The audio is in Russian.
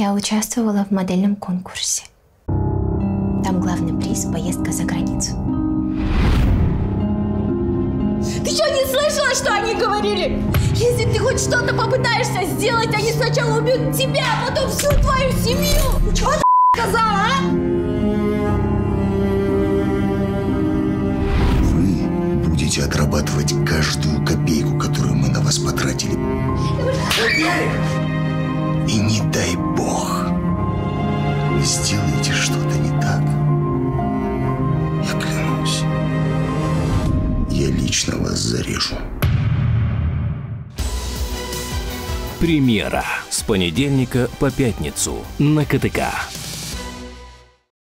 Я участвовала в модельном конкурсе. Там главный приз – поездка за границу. Ты что, не слышала, что они говорили? Если ты хоть что-то попытаешься сделать, они сначала убьют тебя, а потом всю твою семью! Что ты сказала, а? Вы будете отрабатывать каждую копейку, которую мы на вас потратили. И сделаете что-то не так. Я клянусь, я лично вас зарежу. Премьера с понедельника по пятницу на КТК.